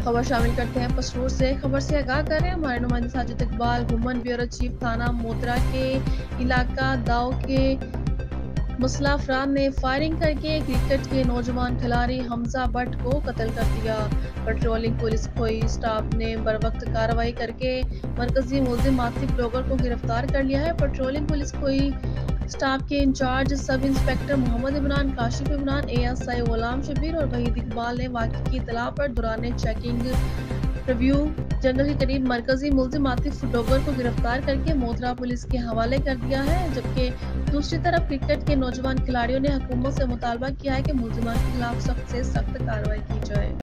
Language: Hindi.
खबर शामिल करते हैं पसरूर से। खबर से आगाह कर रहे हैं हमारे नुमाइंदे Sajid Iqbal woman bureau chief थाना मोतरा के इलाका दाव के मुसला अफरान ने फायरिंग करके क्रिकेट के नौजवान खिलाड़ी हमजा भट्ट को कत्ल कर दिया। पेट्रोलिंग पुलिस खोई स्टाफ ने बर वक्त कार्रवाई करके मरकजी मुलिम आतिफ ब्लॉगर को गिरफ़्तार कर लिया है। पेट्रोलिंग पुलिस खोई स्टाफ के incharge, sub inspector Mohammad Imran, Kashif Imran A S I Ghulam Shabbir और वहीद इकबाल ने वाकई की इतला पर दौरान चेकिंग रिव्यू। जंगल के करीब मरकजी मुलजिम आतिफ डोगर को गिरफ़्तार करके मोथरा पुलिस के हवाले कर दिया है, जबकि दूसरी तरफ़ क्रिकेट के नौजवान खिलाड़ियों ने हुकूमत से मुतालबा किया है कि मुलजिमान के खिलाफ सख्त से सख्त कार्रवाई की